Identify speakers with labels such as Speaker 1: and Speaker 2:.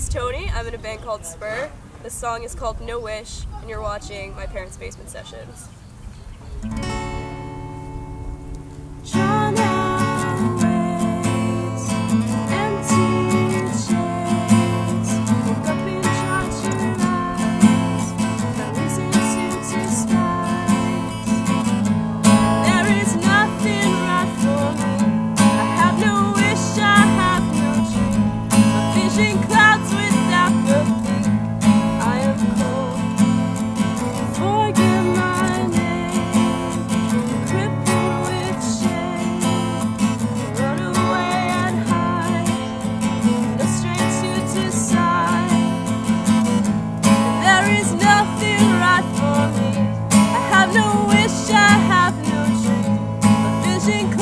Speaker 1: is Tony. I'm in a band called Spur. The song is called No Wish, and you're watching my parents' basement sessions.
Speaker 2: magic